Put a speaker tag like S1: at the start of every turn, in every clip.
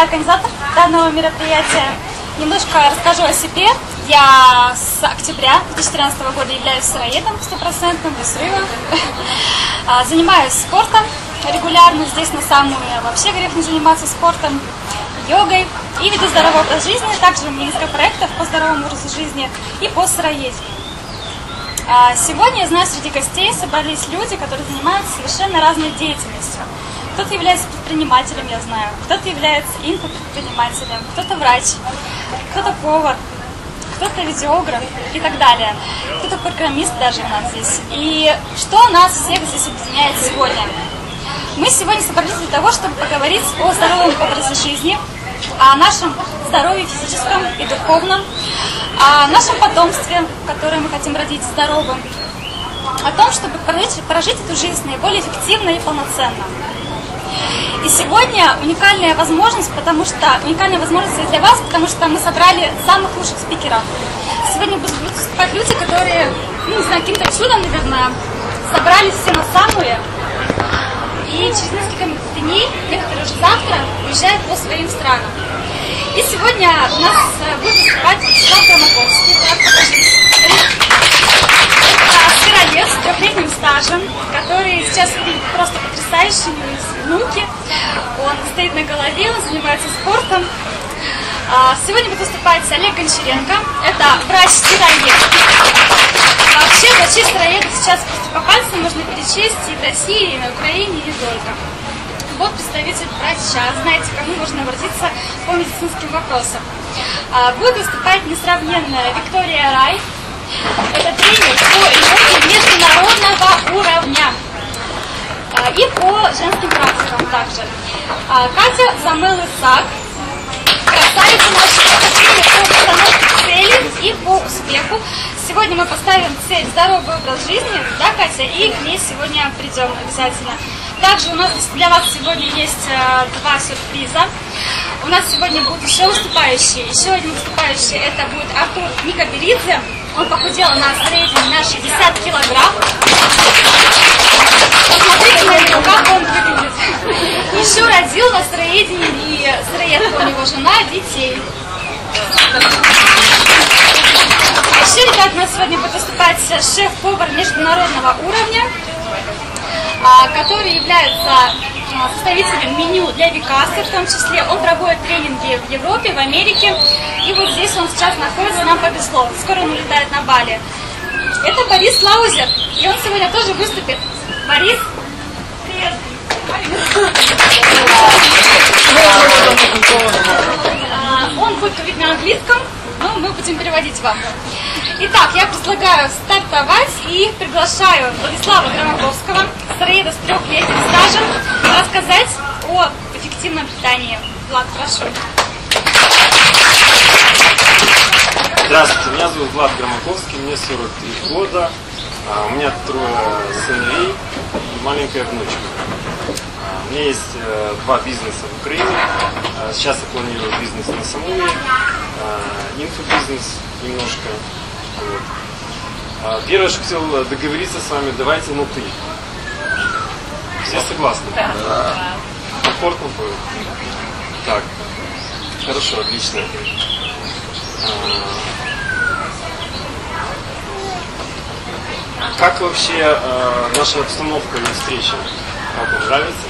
S1: я организатор данного мероприятия. Немножко расскажу о себе. Я с октября 2013 года являюсь сыроедом стопроцентным, без срыва. А, Занимаюсь спортом регулярно здесь на самую. Вообще грех не заниматься спортом, йогой и веду здоровый образ жизни. Также у меня несколько проектов по здоровому образу жизни и по сыроедению. А, Сегодня, я знаю, среди гостей собрались люди, которые занимаются совершенно разной деятельностью. Кто-то является предпринимателем, я знаю, кто-то является инфопредпринимателем, кто-то врач, кто-то повар, кто-то видеограф и так далее. Кто-то программист даже у нас здесь. И что нас всех здесь объединяет сегодня? Мы сегодня собрались для того, чтобы поговорить о здоровом образе жизни, о нашем здоровье физическом и духовном, о нашем потомстве, которое мы хотим родить здоровым, о том, чтобы прожить, прожить эту жизнь наиболее эффективно и полноценно. И сегодня уникальная возможность, потому что уникальная возможность для вас, потому что мы собрали самых лучших спикеров. Сегодня будут выступать люди, которые, ну, не знаю, каким-то чудом, наверное, собрались все на самые. И через несколько дней, некоторые уже завтра, уезжают по своим странам. И сегодня у нас э, будет выступать Вячеслав. Так, покажись. Сыроед с трехлетним стажем, который сейчас выглядит просто есть внуки, он стоит на голове, он занимается спортом. А, Сегодня будет выступать Олег Гончаренко, это врач-сыроед. Вообще, врачей сыроедов сейчас просто по пальцам можно перечесть и в России, и на Украине, и не только. Вот представитель врача, знаете, кому можно обратиться по медицинским вопросам. А, Будет выступать несравненная Виктория Рай, это тренер по международного уровня. А, И по женским практикам также. А, Катя Замыл Исак. Красавица наша, по постановке цели и по успеху. Сегодня мы поставим цель здоровый образ жизни, да, Катя, и к ней сегодня придем обязательно. Также у нас для вас сегодня есть э, два сюрприза. У нас сегодня будут еще выступающие. Еще один выступающий это будет Артур Никоберидзе. Он похудел на среднем на 60 килограмм. Посмотрите на него, как он выглядит. Еще родил на сыроедении и сыроедка у него жена, детей. Еще, ребят, у нас сегодня будет выступать шеф-повар международного уровня, а, который является а, составителем меню для Викаса, в том числе. Он проводит тренинги в Европе, в Америке. И вот здесь он сейчас находится, нам повезло. Скоро он улетает на Бали. Это Борис Лаузер. И он сегодня тоже выступит. Борис, привет. А, Он будет говорить на английском, но мы будем переводить вам. Итак, я предлагаю стартовать и приглашаю Владислава Громоковского, сыроеда с трехлетним стажем, рассказать о эффективном питании. Влад, прошу.
S2: Здравствуйте, меня зовут Влад Громаковский, мне 43 года, а, у меня трое сыновей и маленькая внучка. А, У меня есть э, два бизнеса в Украине, А, сейчас я планирую бизнес на Самуе, а, инфобизнес немножко. Вот. Первое, что хотел договориться с вами, давайте на ты. Все согласны? Да. Комфортно будет? Так, хорошо, отлично. Как вообще э, наша обстановка и встреча? Как вам нравится?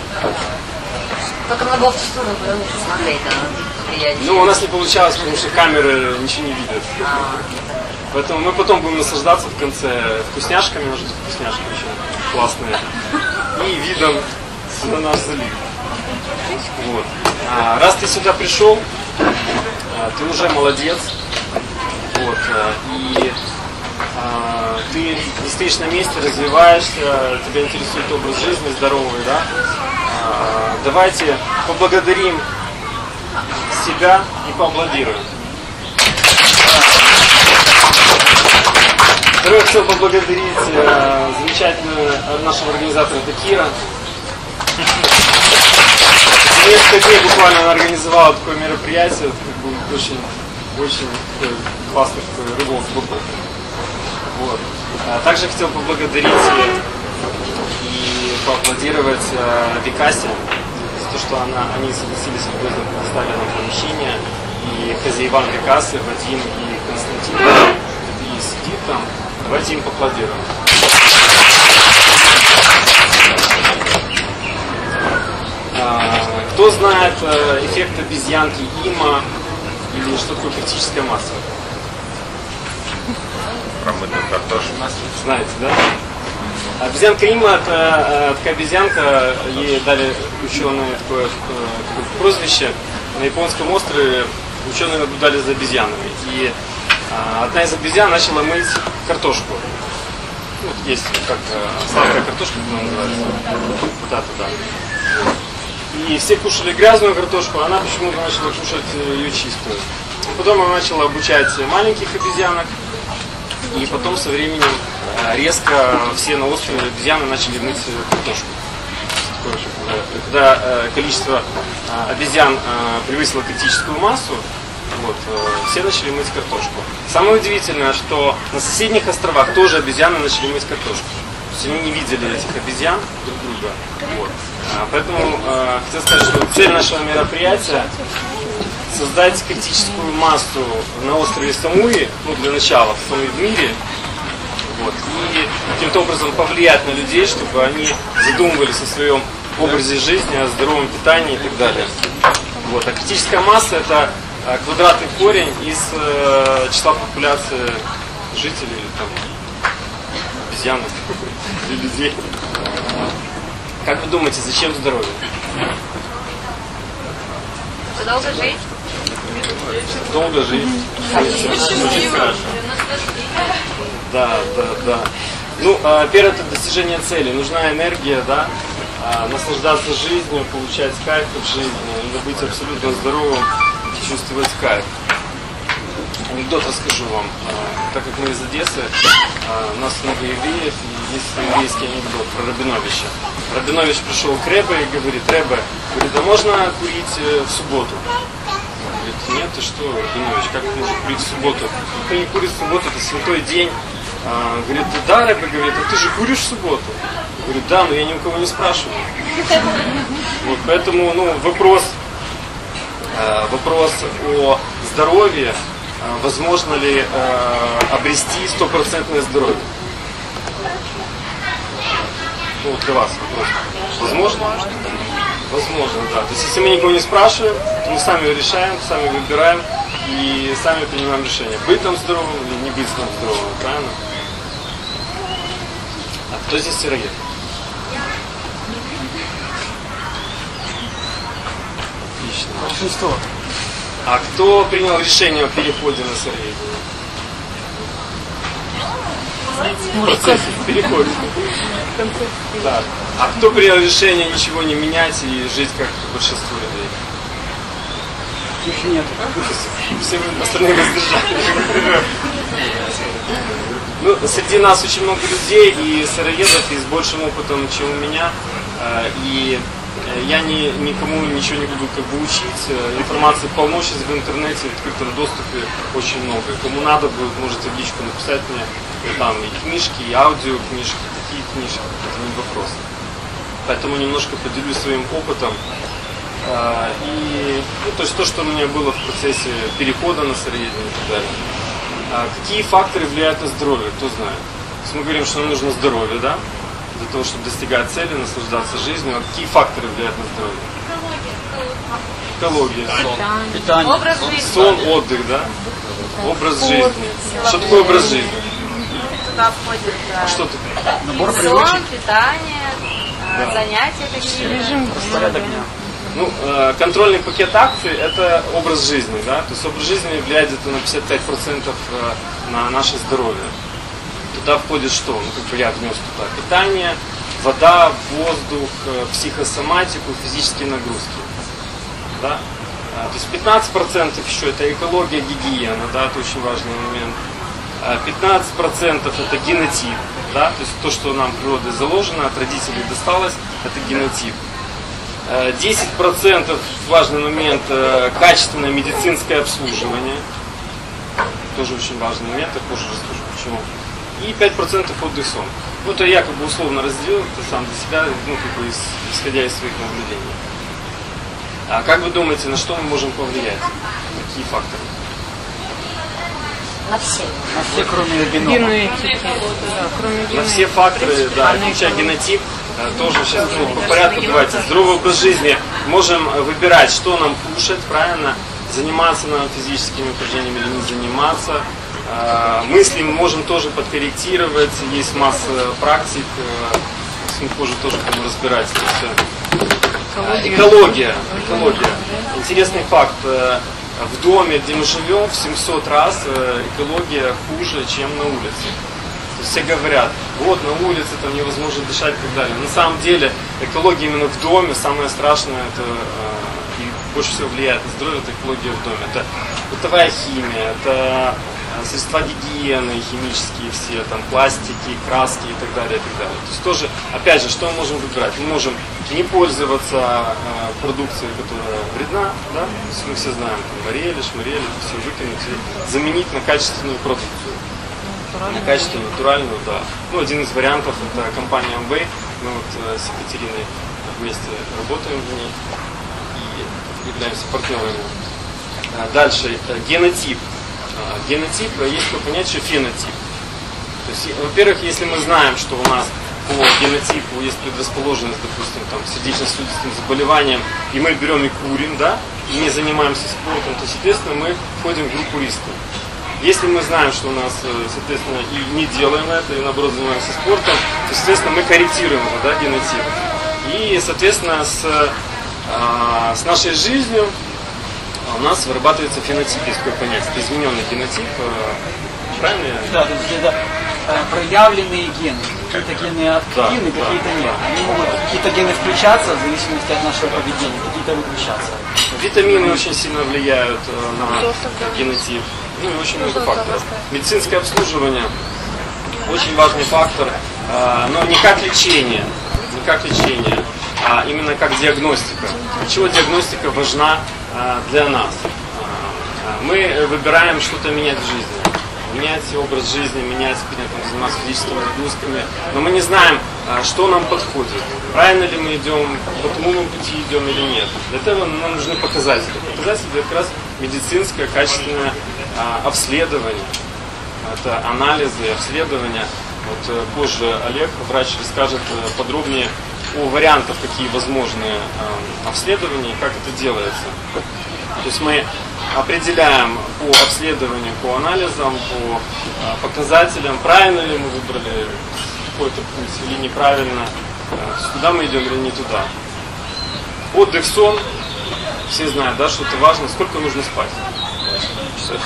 S3: Только было в сторону, потому что смотреть, да, влиять.
S2: Ну, у нас не получалось, потому что камеры ничего не видят. Поэтому мы потом будем наслаждаться в конце вкусняшками, может быть, вкусняшки очень классные. И видом на наш залив. Вот. А, раз ты сюда пришел, а, ты уже молодец. Вот. а, И а, ты не стоишь на месте, развиваешься, тебя интересует образ жизни здоровый, да? А, Давайте поблагодарим себя и поаплодируем. Второе, хотел поблагодарить э, замечательного нашего организатора Такира. Несколько дней буквально она организовала такое мероприятие, это как бы очень, очень классный такой рыболов боков. Вот. А также хотел поблагодарить и поаплодировать э, Викасе то, что она, они согласились любезно предоставили нам и хозяевам Пикассо, Вадим и Константин, и сидит там, давайте им поаплодируем. А, Кто знает э, эффект обезьянки Има или что такое критическая масса?
S4: Промытую картошку.
S2: Знаете, да? Обезьянка Има это э, такая обезьянка, ей дали ученые такое, такое прозвище. На японском острове ученые наблюдали за обезьянами. И э, одна из обезьян начала мыть картошку. Вот есть как сладкая картошка, как она называется. Да, да, да. И все кушали грязную картошку, а она почему-то начала кушать э, ее чистую. Потом она начала обучать маленьких обезьянок, и потом со временем э, резко все на острове обезьяны начали мыть э, картошку. Когда э, количество обезьян превысило критическую массу, вот, все начали мыть картошку. Самое удивительное, что на соседних островах тоже обезьяны начали мыть картошку. То есть они не видели этих обезьян друг друга. Вот. Поэтому хотел сказать, что цель нашего мероприятия создать критическую массу на острове Самуи, ну для начала, в Самуи в мире, вот, и каким-то образом повлиять на людей, чтобы они задумывались о своем образе жизни, о здоровом питании и так далее. Вот. А критическая масса это э, квадратный корень из э, числа популяции жителей или там обезьян или людей. Как вы думаете, зачем здоровье?
S3: Долго жить?
S2: Долго жить. Да, да, да. Ну, а, первое это достижение цели. Нужна энергия, да, а, наслаждаться жизнью, получать кайф от жизни, надо быть абсолютно здоровым, чувствовать кайф. Анекдот расскажу вам. А, Так как мы из Одессы, у нас много евреев, и есть еврейский анекдот про Рабиновича. Рабинович пришел к Ребе и говорит, Ребе, говорит, а можно курить э, в субботу? Нет, ты что, Рабинович, как можно курить в субботу? Никто не курит в субботу, это святой день. А, говорит, да, Рэбе, говорит, а ты же куришь в субботу? Говорит, да, но я ни у кого не спрашиваю. Вот, поэтому, ну, вопрос, э, вопрос о здоровье, э, возможно ли э, обрести стопроцентное здоровье? Ну, для вас вопрос. Возможно? Возможно, да. То есть, если мы никого не спрашиваем, то мы сами решаем, сами выбираем и сами принимаем решение, быть нам здоровым или не быть нам здоровым, правильно? А кто здесь сыроед? Отлично.
S5: Большинство.
S2: А кто принял решение о переходе на сыроедение? В процессе, в переходе. Так. А кто принял решение ничего не менять и жить как большинство людей?
S5: Их нет.
S2: Все остальные воздержали. Ну, среди нас очень много людей и сыроедов и с большим опытом, чем у меня. Э, И э, я ни, никому ничего не буду как бы учить. Э, Информации полно сейчас в интернете, в открытом доступе очень много. Кому надо будет, можете в личку написать мне. И там и книжки, и аудиокнижки, такие книжки, это не вопрос. Поэтому немножко поделюсь своим опытом. А, И ну, то есть то, что у меня было в процессе перехода на сыроедение и так далее. А какие факторы влияют на здоровье, кто знает? То есть мы говорим, что нам нужно здоровье, да? Для того, чтобы достигать цели, наслаждаться жизнью. А какие факторы влияют на здоровье? Экология.
S5: Питание.
S3: Образ жизни.
S2: Сон, отдых, да? Образ жизни. Что такое образ жизни?
S3: Туда входит
S2: А
S3: да,
S2: что такое?
S5: Набор
S3: сон,
S5: привычек.
S3: питание, а,
S2: Да.
S3: занятия какие-то.
S5: Порядок дня.
S2: Ну, э, контрольный пакет акций – это образ жизни, да? То есть образ жизни влияет где-то на 55% э, на наше здоровье. Туда входит что? Ну, как бы я внес туда питание, вода, воздух, э, психосоматику, физические нагрузки. Да? То есть 15% еще это экология, гигиена, да, это очень важный момент. А 15% это генотип, да, то есть то, что нам природой заложено, от родителей досталось, это генотип. Э, 10% важный момент э, качественное медицинское обслуживание. Тоже очень важный момент, я позже расскажу почему. И 5% отдых сон. Ну, это я как бы условно разделил это сам для себя, ну, как бы ис- исходя из своих наблюдений. А как вы думаете, на что мы можем повлиять? Какие факторы?
S3: На все.
S5: На все, кроме генома.
S4: Генетики. Да, кроме
S2: На
S4: генетики.
S2: все факторы, да, включая генотип, э, тоже сейчас ну, по порядку давайте. Здоровый образ жизни. Можем э, выбирать, что нам кушать, правильно? Заниматься нам физическими упражнениями или не заниматься. Э, Мысли мы можем тоже подкорректировать. Есть масса практик. Мы позже тоже будем разбирать это все.
S4: Экология.
S2: Экология. Экология. Интересный факт. В доме, где мы живем, в 700 раз э, экология хуже, чем на улице. Все говорят, вот на улице там невозможно дышать и так далее. На самом деле экология именно в доме самое страшное, это э, и больше всего влияет на здоровье, это экология в доме. Это бытовая химия, это средства гигиены, химические все, там пластики, краски и так далее, и так далее. То есть тоже, опять же, что мы можем выбирать? Мы можем не пользоваться э, продукцией, которая вредна, да? То есть мы все знаем, там, варели, шмарели, все выкинуть и заменить на качественную продукцию. На качественную, натуральную, да. Ну, один из вариантов это компания Amway. Мы вот э, с Екатериной вместе работаем в ней и являемся партнерами. А, Дальше, это э, есть такое понятие фенотип. То есть, и- во-первых, если мы знаем, что у нас по генотипу есть предрасположенность, допустим, там, сердечно-сосудистым заболеваниям, и мы берем и курим, да, и не занимаемся спортом, то, соответственно, мы входим в группу риска. Если мы знаем, что у нас, э, соответственно, и не делаем это, и наоборот занимаемся спортом, то, соответственно, мы корректируем уже, да, генотип. И, соответственно, с, а, с нашей жизнью у нас вырабатывается фенотип, есть такое понятие, это измененный генотип, э, правильно
S5: Да, то есть это э, проявленные гены. Какие-то гены активны,
S2: Да,
S5: какие-то
S2: да,
S5: нет.
S2: да.
S5: Они могут какие-то гены включаться в зависимости от нашего поведения, какие-то выключаться.
S2: Витамины очень сильно влияют э, на генотип. Ну и очень много факторов. Медицинское обслуживание очень важный фактор, но не как лечение, не как лечение, а именно как диагностика. Для чего диагностика важна для нас? Э, Мы выбираем что-то менять в жизни. Менять образ жизни, менять, там, заниматься физическими нагрузками. Но мы не знаем, э, что нам подходит. Правильно ли мы идем, по тому пути идем или нет. Для этого нам нужны показатели. Показатели это как раз медицинское качественное а, обследование. Это анализы, обследования. Вот э, позже Олег, врач, расскажет э, подробнее о вариантах, какие возможны эм, обследования и как это делается. То есть мы определяем по обследованию, по анализам, по э, показателям, правильно ли мы выбрали какой-то путь или неправильно, э, туда мы идем или не туда. Отдых, сон, все знают, да, что это важно, сколько нужно спать. Часов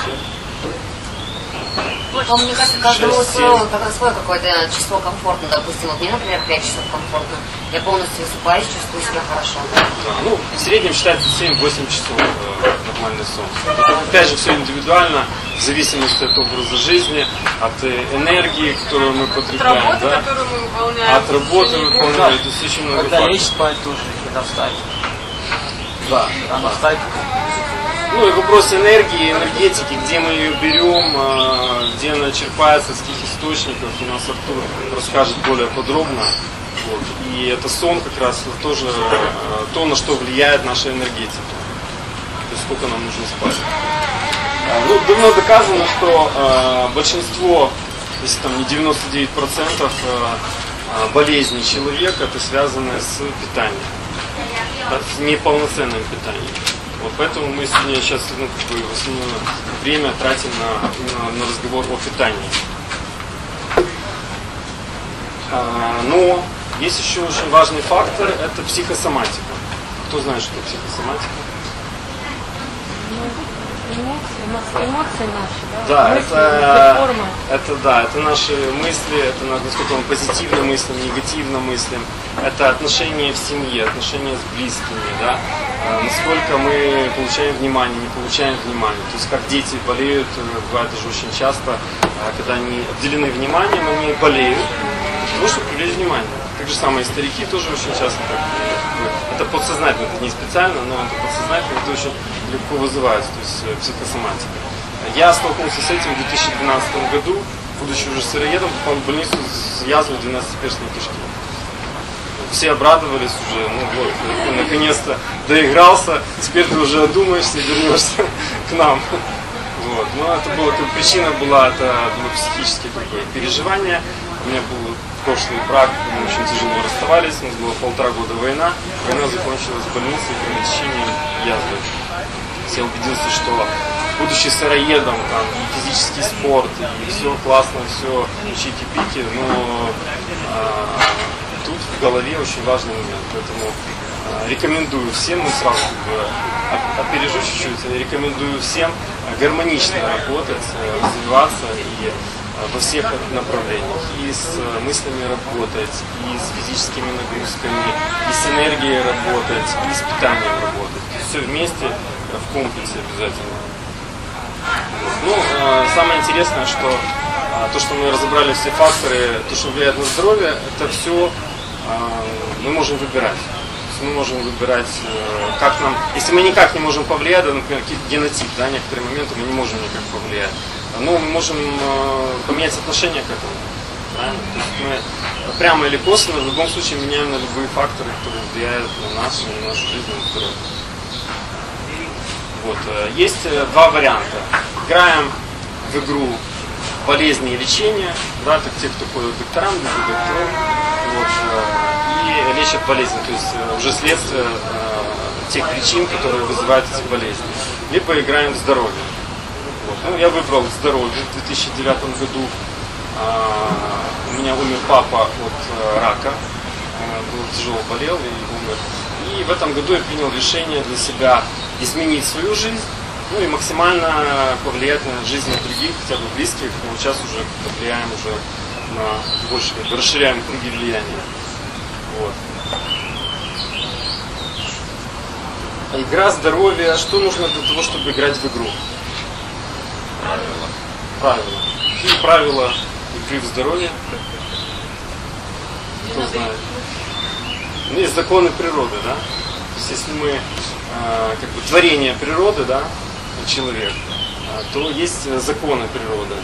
S3: а мне кажется, каждому
S2: 6,
S3: свое, как, свое какое-то число комфортно. Допустим, вот мне, например, 5 часов комфортно. Я полностью высыпаюсь, чувствую себя хорошо.
S2: А, ну, в среднем считается 7-8 часов э, нормальный сон. Опять же, все индивидуально, в зависимости от образа жизни, от э, энергии, которую мы потребляем.
S4: От работы,
S2: да?
S4: которую мы выполняем.
S2: От работы выполняем. Да. есть очень много
S5: Когда лечь спать тоже, когда встать.
S2: Да.
S5: Рано встать.
S2: Ну и вопрос энергии, энергетики, где мы ее берем, а, черпается, с каких источников, у нас Артур расскажет более подробно. Вот. И это сон как раз тоже э, то, на что влияет наша энергетика. То есть сколько нам нужно спать. А, Ну, давно доказано, что э, большинство, если там не 99% э, э, болезней человека, это связано с питанием. С неполноценным питанием. Вот поэтому мы сегодня сейчас ну, как бы, в основное время тратим на, именно на разговор о питании. А, но есть еще очень важный фактор, это психосоматика. Кто знает, что такое психосоматика?
S4: Эмоции, эмоции наши, да?
S2: Да,
S4: Мысли,
S2: это,
S4: формы.
S2: это да, это наши мысли, это на- насколько мы позитивно мыслим, негативно мыслим, это отношения в семье, отношения с близкими, да, А, насколько мы получаем внимание, не получаем внимания, то есть как дети болеют, э, бывает даже очень часто, а, когда они отделены вниманием, они болеют, того, чтобы привлечь внимание. Так же самое и старики тоже очень часто так, как бы, это подсознательно, это не специально, но это подсознательно, это очень легко вызывается, то есть э, психосоматика. Я столкнулся с этим в 2012 году, будучи уже сыроедом, попал в больницу с язвой 12-перстной кишки. все обрадовались уже, ну вот, наконец-то доигрался, теперь ты уже одумаешься и вернешься к нам. Вот. Но это было, как причина была, это было психические такое переживание. У меня был прошлый брак, мы очень тяжело расставались, у нас было полтора года война. Война закончилась в больнице кровотечением язвы. Я убедился, что будучи сыроедом, там, и физический спорт, и все классно, все чики-пики, но а, тут в голове очень важный момент. Поэтому а, рекомендую всем, ну сразу как бы, оп- опережу чуть-чуть, рекомендую всем гармонично работать, э, развиваться и во всех направлениях. И с э, мыслями работать, и с физическими нагрузками, и с энергией работать, и с питанием работать. Все вместе э, в комплексе обязательно. Ну, э, самое интересное, что э, то, что мы разобрали все факторы, то, что влияет на здоровье, это все мы можем выбирать. Мы можем выбирать, как нам, если мы никак не можем повлиять, например, генотип, да, некоторые моменты мы не можем никак повлиять, но мы можем э, поменять отношение к этому. Правильно? То есть мы прямо или косвенно в любом случае меняем на любые факторы, которые влияют на нас, на нашу жизнь, на. Вот. э, Есть э, два варианта. Играем в игру болезни и лечения, да, это те, кто ходит к докторам, либо к докторам, вот, и лечат болезни, то есть уже следствие тех причин, которые вызывают эти болезни. Либо играем в здоровье. Вот. Ну, я выбрал здоровье в 2009 году. А, у меня умер папа от э, рака, Э, был тяжело болел и умер. И в этом году я принял решение для себя изменить свою жизнь, ну и максимально повлиять на жизнь других, хотя бы близких, но сейчас уже как-то влияем уже на больше, расширяем круги влияния. Вот. Игра здоровья. Что нужно для того, чтобы играть в игру? Правила. Какие правила игры в здоровье? Кто знает? Ну, есть законы природы, да? То есть если мы э, как бы творение природы, да, человек, э, то есть э, законы природы.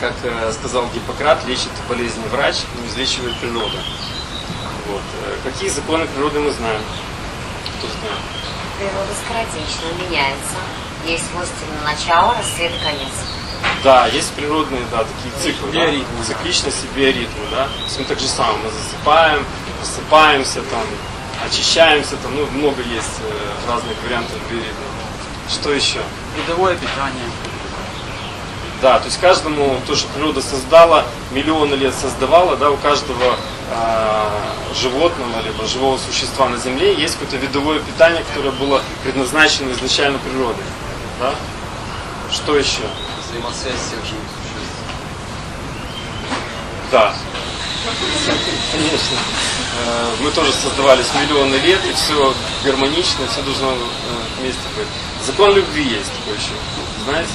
S2: Как э, сказал Гиппократ, лечит болезни врач, но излечивает природа. Вот. Э, Какие законы природы мы знаем? Кто знает?
S3: Природа скоротечна, меняется. Есть свойственно начало, рассвет, конец.
S2: Да, есть природные, да, такие циклы, да,
S5: Биоритмы.
S2: цикличность и биоритмы, да. То есть мы так же самое, мы засыпаем, просыпаемся, там, очищаемся, там, ну, много есть э, разных вариантов биоритма. Что еще?
S5: Видовое питание.
S2: Да, то есть каждому то, что природа создала, миллионы лет создавала, да, у каждого э, животного либо живого существа на Земле есть какое-то видовое питание, которое было предназначено изначально природой. Да? Что еще?
S6: Взаимосвязь всех живых существ.
S2: Да. Конечно. Э, Мы тоже создавались миллионы лет, и все гармонично, все должно э, вместе быть. Закон любви есть такой еще. Знаете?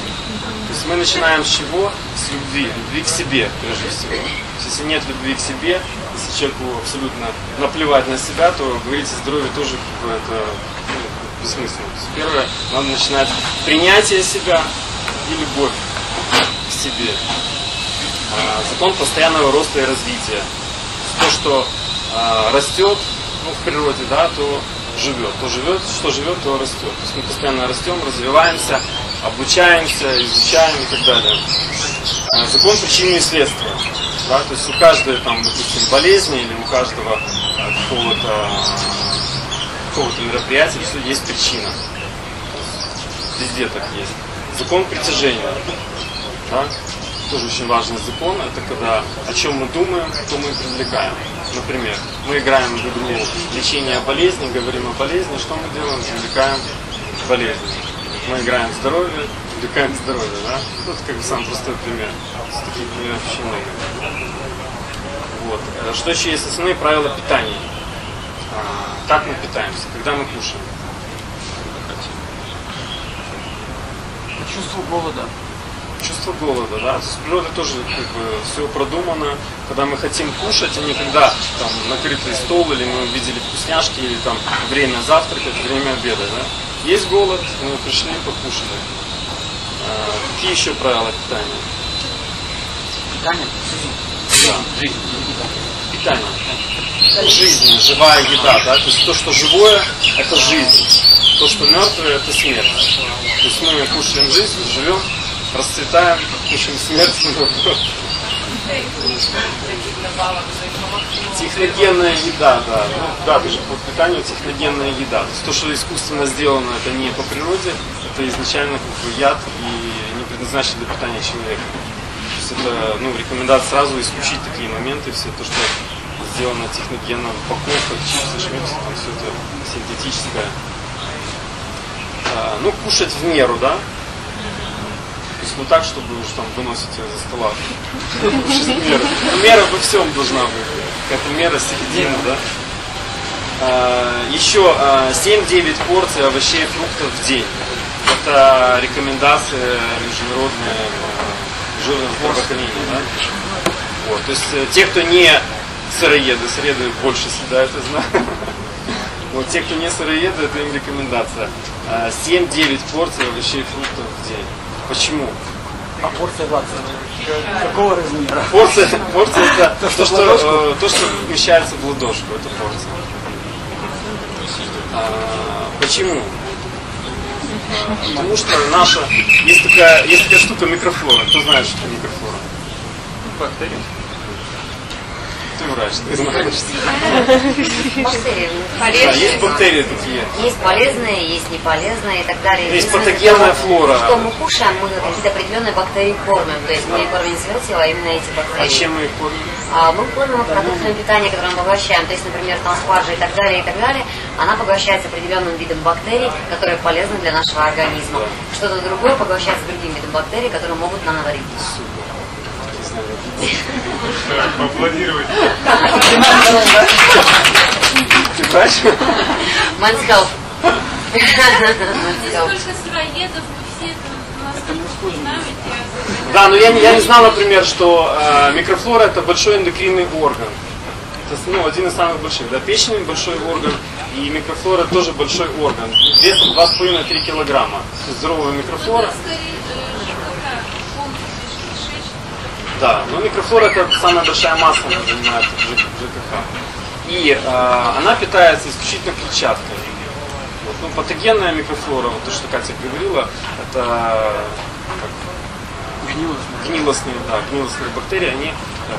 S2: То есть мы начинаем с чего? С любви. Любви к себе, прежде всего. Если нет любви к себе, если человеку абсолютно наплевать на себя, то говорить о здоровье тоже как бы это ну, бессмысленно. То есть первое, надо начинать принятие себя и любовь к себе. А, закон постоянного роста и развития. То, что а, растет ну, в природе, да, то живет. То живет, что живет, то растет. То есть мы постоянно растем, развиваемся, обучаемся, изучаем и так далее. А, закон причины и следствия. Да, то есть у каждой там, допустим, болезни или у каждого какого-то какого-то мероприятия есть причина. Везде так есть. Закон притяжения. Да? Тоже очень важный закон. Это когда о чем мы думаем, то мы и привлекаем. Например, мы играем в игру лечения болезни, говорим о болезни, что мы делаем? Привлекаем болезни. Мы играем в здоровье, привлекаем здоровье, да? Это как бы самый простой пример. Таких примеров очень много. Вот. Э, Что еще есть основные правила питания? А, Как мы питаемся, когда мы кушаем?
S5: Чувство голода.
S2: чувство голода, да. Есть природа тоже как бы все продумано. Когда мы хотим кушать, а не когда там накрытый стол, или мы увидели вкусняшки, или там время завтракать, время обеда, да. Есть голод, мы пришли, покушали. А, какие еще правила питания?
S5: Питание.
S2: Да.
S5: Жизнь.
S2: Питание. Жизни, живая еда, да, то есть то, что живое, это жизнь, то, что мертвое, это смерть. То есть мы кушаем жизнь, живем, расцветаем, кушаем смерть. Техногенная еда, да. Ну, да, даже по питанию техногенная еда. То есть то, что искусственно сделано, это не по природе, это изначально как бы яд и не предназначено для питания человека. То есть это, ну, рекомендация сразу исключить такие моменты, все то, что сделано техногенно, упаковка, чипсы, шмипсы, там все это синтетическое. А, ну, кушать в меру, да? То есть ну так, чтобы уж там выносить ее за стола. В. Ну, Мера во всем должна быть. Какая-то мера середина, да? А, еще а, 7-9 порций овощей и фруктов в день. Это рекомендация международная э, жирного здравоохранения. Да? Вот, то есть э, те, кто не сыроеды, сыроеды больше съедают, я знаю. Вот те, кто не сыроеды, это им рекомендация. А, 7-9 порций овощей и фруктов в день. Почему?
S5: А порция 20. Какого размера?
S2: Порция, порция это
S5: То,
S2: то,
S5: что
S2: что,
S5: в ладошку?
S2: э, то, что вмещается в ладошку, это порция. А, почему? А, Потому что наша есть такая, есть такая штука микрофлора. Кто знает, что такое микрофлора?
S5: Бактерии.
S2: Ты знаешь.
S3: Бактерии.
S2: Да, есть бактерии такие.
S3: Есть полезные, есть неполезные и так далее.
S2: Есть патогенная флора.
S3: Что мы кушаем, мы какие-то определенные бактерии кормим. То есть мы не кормим свое тело, а именно эти
S2: А
S3: бактерии.
S2: чем мы их кормим?
S3: А мы кормим их продуктами питания, которые мы поглощаем. То есть, например, там спаржа и так далее, и так далее. Она поглощается определенным видом бактерий, которые полезны для нашего организма. Что-то другое поглощается другим видом бактерий, которые могут нам наварить.
S2: Поаплодировать.
S7: Я
S2: Да, но я, я не знал, например, что э, микрофлора это большой эндокринный орган. Это ну, один из самых больших. Да, печень большой орган, и микрофлора тоже большой орган. Весом 2,5-3 килограмма. Здоровая микрофлора.
S7: скорее э, такая полностью кишечная.
S2: Да, но микрофлора это самая большая масса, она занимает ЖКХ. И э, она питается исключительно клетчаткой. Вот, ну, патогенная микрофлора, вот то, что Катя говорила, это гнилостные, да, гнилостные бактерии, они э,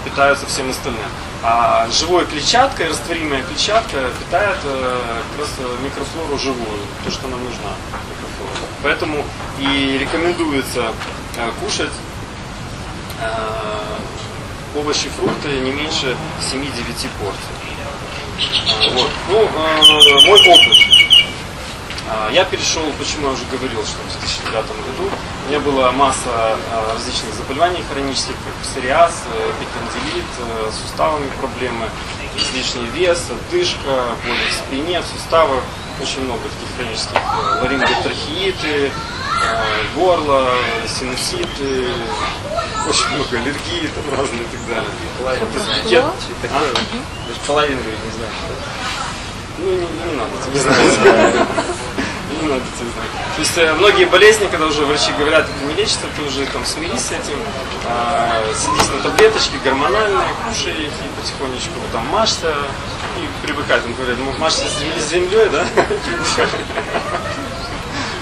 S2: питаются всем остальным. А живой клетчаткой, растворимая клетчатка питает э, как раз э, микрофлору живую, то, что нам нужна. микрофлора. Поэтому и рекомендуется э, кушать овощи, фрукты не меньше 7-9 порций. А, Вот. Ну, э, мой опыт. Я перешел, почему я уже говорил, что в 2009 году у меня была масса различных заболеваний хронических, как псориаз, э, эпикондилит, э, с суставами проблемы, излишний вес, одышка, боли в спине, в суставах, очень много таких хронических э, ларинготрахеиты, э, горло, синуситы, очень много аллергии там разные и так далее. Вот, я- А?
S6: Даже половину говорит, не знаю.
S2: Ну, не, не надо тебе знать. Не надо тебе знать. То есть э, многие болезни, когда уже врачи говорят, это не лечится, ты уже там смирись с этим, а, садись на таблеточки гормональные, кушай их и потихонечку там машься и привыкать. Он говорит, ну машься с землей, да?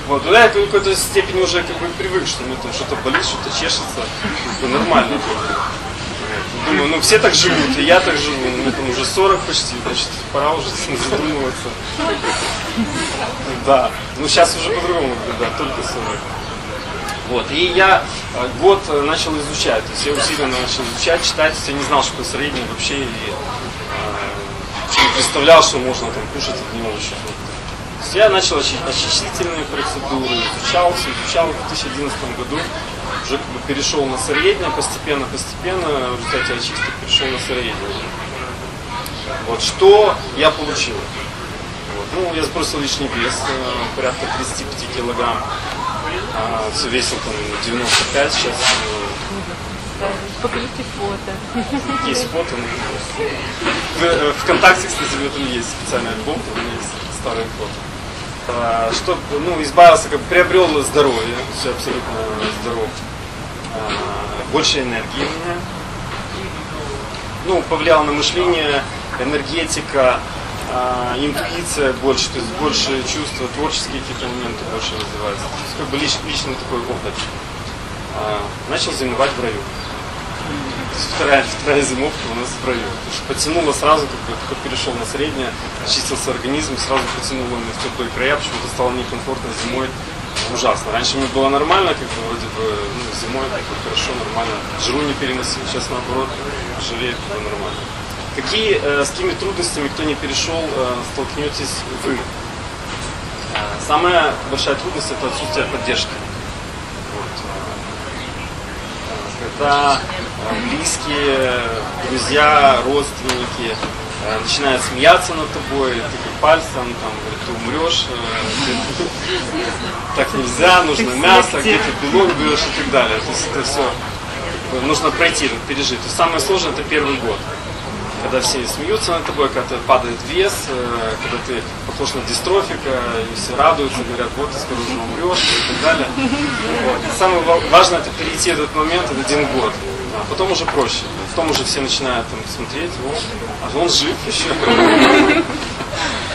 S2: Вот, ну я в какой-то степени уже как бы привык, что мне там что-то болит, что-то чешется, бы нормально. Думаю, ну все так живут, и я так живу. Мне там уже 40 почти, значит, пора уже задумываться. Да, ну сейчас уже по-другому, да, только 40. Вот, и я э, год э, начал изучать, то есть я усиленно начал изучать, читать, я не знал, что такое среднее вообще, и э, не представлял, что можно там кушать от него еще. Есть я начал очи- очистительные процедуры, изучался, изучал в 2011 году, уже как бы перешел на сыроедение постепенно, постепенно, в результате очистки перешел на сыроедение. Вот что я получил. Вот. Ну, я сбросил лишний вес, э, порядка 35 килограмм. А, все весил там 95 сейчас. э,
S4: Покажите фото.
S2: Есть фото. ну, В, э, ВКонтакте, кстати, в этом есть специальный альбом, там есть старые фото. А, Чтоб, ну, избавился, как бы приобрел здоровье, все абсолютно здоров. А, Больше энергии у меня. Ну, повлиял на мышление энергетика, а, интуиция больше, то есть больше чувства, творческие какие-то моменты больше развиваются. То есть как бы лич- личный такой опыт. Начал зимовать в раю. Вторая, вторая зимовка у нас в что потянуло сразу, как только перешел на среднее, очистился организм, сразу потянуло меня в теплые края, почему-то стало некомфортно зимой. Ужасно. Раньше мне было нормально, как бы вроде бы ну, зимой как бы хорошо, нормально. Жру не переносил, сейчас наоборот, жалею, как бы нормально. Какие, э, с какими трудностями, кто не перешел, э, столкнетесь вы? Э, Самая большая трудность это отсутствие поддержки. Вот, Когда э, близкие, друзья, родственники э, начинают смеяться над тобой, тыкать пальцем, там, ты умрешь, э, так нельзя, нужно мясо, где ты белок берешь и так далее. То есть это все нужно пройти, пережить. То есть самое сложное это первый год. Когда все смеются над тобой, когда падает вес, э, когда ты похож на дистрофика, и все радуются, говорят, вот ты скоро умрешь и так далее. Вот. И Самое ва- важное это перейти этот момент, это один год. А потом уже проще. Потом уже все начинают там смотреть, вот, а он жив еще.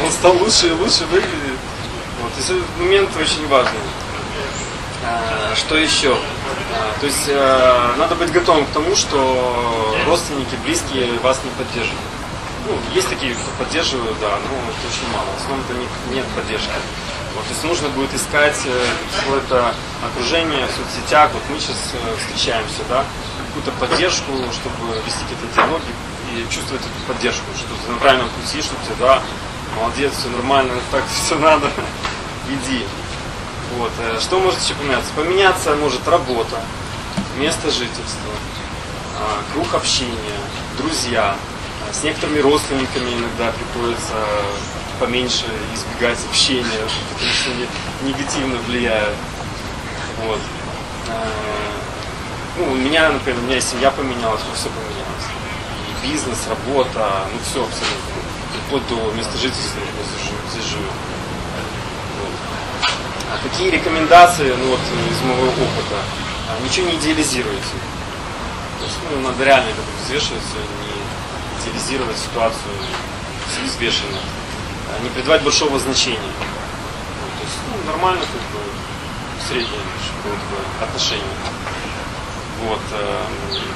S2: Он стал лучше и лучше выглядит. Вот. Есть этот момент очень важный. Что еще? А, То есть э, надо быть готовым к тому, что родственники, близкие вас не поддерживают. Ну, есть такие, кто поддерживают, да, но это очень мало. В основном это не- нет поддержки. Вот, то есть нужно будет искать э, какое-то окружение в соцсетях. Вот мы сейчас э, встречаемся, да, какую-то поддержку, чтобы вести какие-то диалоги и чувствовать эту поддержку, что ты на правильном пути, что ты, да, молодец, все нормально, так все надо, иди. Вот. э, Что может еще поменяться? Поменяться может работа, место жительства, а, круг общения, друзья. А, С некоторыми родственниками иногда приходится поменьше избегать общения, потому что они негативно влияют. Вот. А, Ну, у меня, например, у меня семья поменялась, ну, все поменялось. И бизнес, работа, ну все абсолютно. Вплоть до места жительства, я здесь живу. А какие рекомендации, ну вот из моего опыта? А, Ничего не идеализируйте. То есть, ну, надо реально как бы взвешиваться, не идеализировать ситуацию взвешенно. А, Не придавать большого значения. Вот, то есть, ну, нормально, как бы, среднее было такое отношение. Вот, э,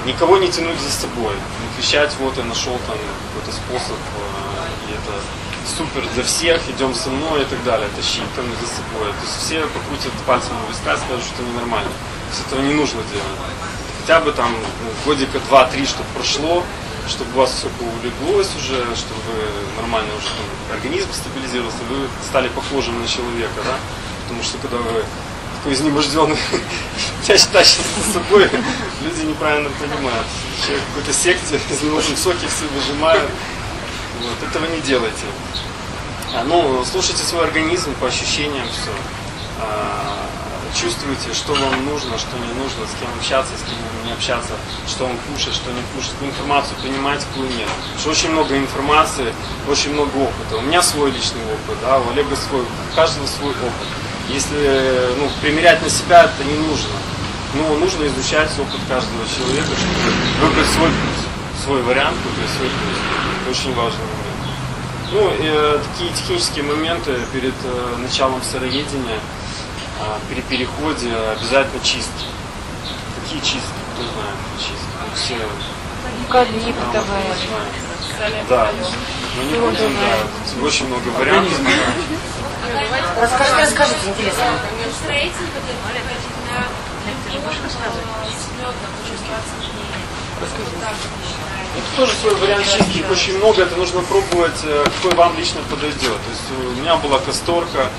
S2: никого не тянуть за собой, не кричать, вот я нашел там какой-то способ, э, и это супер для всех, идем со мной и так далее, тащить там за собой. То есть все покрутят пальцем у виска скажут, что ненормально. То есть этого не нужно делать. Хотя бы там ну, годика два-три, чтобы прошло, чтобы у вас все улеглось уже, чтобы нормально уже там, организм стабилизировался, вы стали похожим на человека, да? Потому что когда вы такой изнеможденный тащ- тащится с собой, люди неправильно понимают. Человек в какой-то секте, из соки все выжимают. Вот, этого не делайте. А, ну, слушайте свой организм по ощущениям все. чувствуйте, что вам нужно, что не нужно, с кем общаться, с кем не общаться, что вам кушать, что не какую информацию принимать, какую нет. Потому что очень много информации, очень много опыта. У меня свой личный опыт, да, у Олега свой, у каждого свой опыт. Если ну, примерять на себя, это не нужно. Но нужно изучать опыт каждого человека, чтобы выбрать свой путь, свой вариант, выбрать свой путь. Это очень момент. Ну, и, э, такие технические моменты перед э, началом сыроедения, э, при переходе обязательно чистки. Какие чистки? Знает, какие чистки? Ну, все
S4: Калиптовая.
S2: Да. Мы не будем, да. Очень много вариантов.
S3: Расскажите, расскажите, интересно.
S7: Подойти на любимого с медом уже 20 дней. Вот так вот считаю.
S2: Это тоже свой вариант чистки, их очень много, это нужно пробовать, э, какой вам лично подойдет. То есть у меня была касторка,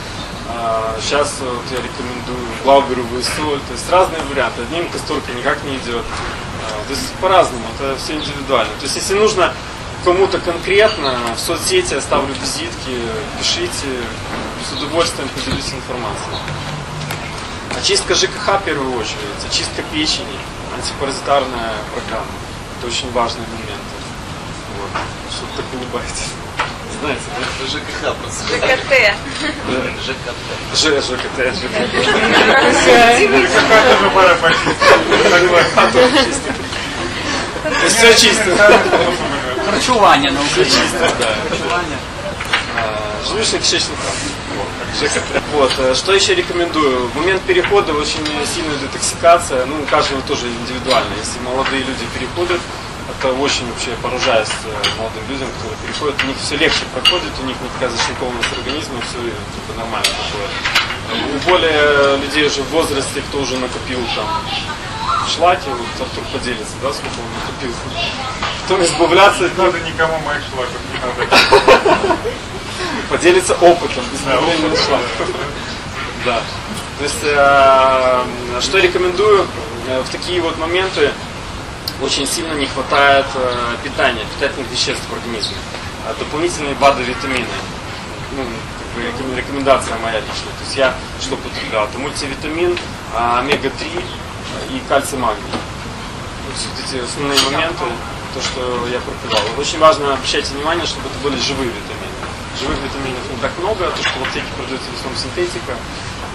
S2: сейчас вот я рекомендую глауберовую соль, то есть разные варианты. Одним касторка никак не идет. А, То есть по-разному, это все индивидуально. То есть если нужно кому-то конкретно, в соцсети оставлю визитки, пишите, с удовольствием поделюсь информацией. Очистка ЖКХ в первую очередь, очистка печени, антипаразитарная программа. Это очень важный момент. Вот. Что вы так улыбаетесь? Знаете, да?
S6: Это ЖКХ просто.
S4: ЖКТ.
S6: ЖКТ.
S2: Ж, ЖКТ, ЖКТ. Какая же пара То есть все чисто.
S5: Харчування на Україні.
S2: Да.
S5: Харчування.
S2: А, Желудочно-кишечный тракт. Вот, как ЖКТ. Вот, э, что еще рекомендую? В момент перехода очень сильная детоксикация, ну, у каждого тоже индивидуально. Если молодые люди переходят, это очень вообще поражает э, молодым людям, которые переходят, у них все легче проходит, у них не такая зашинкованность организма, все типа, нормально проходит. У более людей уже в возрасте, кто уже накопил там шлаки, вот Артур поделится, да, сколько он накопил. Потом избавляться от них
S8: Надо никому моих шлаков не надо.
S2: поделиться опытом. Да. То есть, э, что рекомендую э, в такие вот моменты, очень сильно не хватает э, питания, питательных веществ в организме. А дополнительные БАДы, витамины. Ну, как бы рекомен- рекомендация моя личная. То есть я что потреблял? Это мультивитамин, а, омега-3 и кальций магний. Вот все эти основные моменты, то, что я пропивал. Очень важно обращать внимание, чтобы это были живые витамины. Живых витаминов не так много, то, что в аптеке продается в основном синтетика.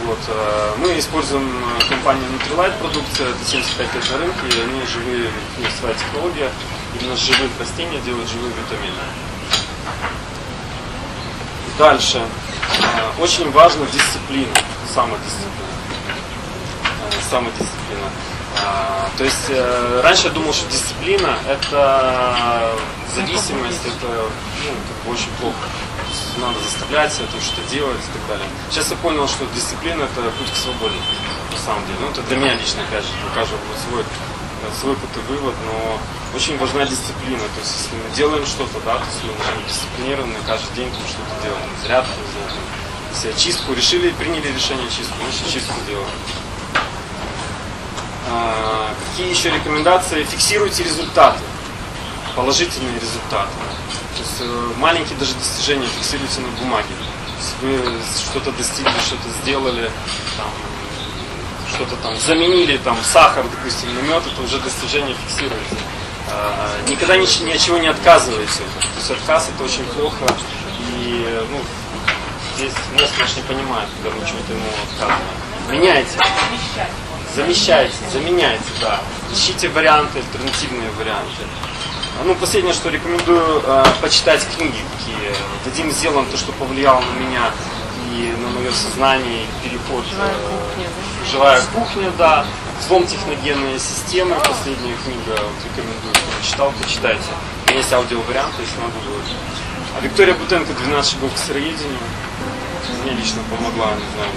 S2: Вот, э, мы используем э, компанию Nutrilite продукция, это 75 лет на рынке, и они живые, у них своя технология, именно с живых растений делают живые витамины. Дальше. Э, Очень важна дисциплина, самодисциплина. Самодисциплина. То есть раньше я думал, что дисциплина это зависимость, это ну, бы очень плохо. То Надо заставлять себя там что-то делать и так далее. Сейчас я понял, что дисциплина это путь к свободе, на самом деле. Ну, это для меня лично, опять же, у свой, э, свой опыт и вывод, но очень важна дисциплина. То есть, если мы делаем что-то, да, то есть мы должны быть дисциплинированы, каждый день там что-то делаем, зарядку, там, если очистку решили, приняли решение чистку, значит чистку делаем. А, Какие еще рекомендации? Фиксируйте результаты, положительные результаты. То есть э, маленькие даже достижения фиксируйте на бумаге. Вы что-то достигли, что-то сделали, там, что-то там заменили, там, сахар, допустим, на мед, это уже достижение фиксируется. А, Никогда ни, ни от чего не отказывайте. То есть отказ это очень плохо. И ну, здесь мозг наш не понимает, когда мы чего-то ему отказываем. Меняйте. Замещайте, заменяйте, да. Ищите варианты, альтернативные варианты. Ну, последнее, что рекомендую, э, почитать книги какие. Вадим сделан то, что повлияло на меня и на мое сознание, переход. э, Живая кухня, да. Взлом техногенные системы, последняя книга, вот рекомендую, кто читал, почитайте. У меня есть аудиовариант, если надо будет. А Виктория Бутенко «12 шагов к сыроедению». Мне лично помогла, не знаю,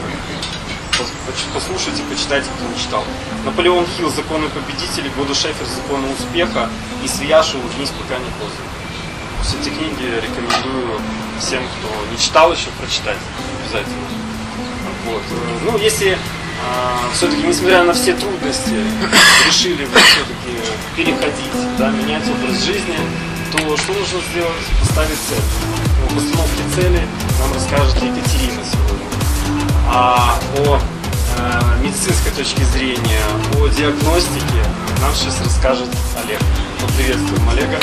S2: Послушайте, почитайте, кто не читал. Наполеон Хилл «Законы победителей», Боду Шефер «Законы успеха» и Свияшу «Улыбнись, пока не поздно». Все эти книги рекомендую всем, кто не читал еще, прочитать обязательно. Вот. Ну, если все-таки, несмотря на все трудности, решили вы все-таки переходить, да, менять образ жизни, то что нужно сделать? Поставить цель. О постановке цели нам расскажет Екатерина сегодня. А о э, медицинской точке зрения, о диагностике нам сейчас расскажет Олег. Поприветствуем Олега.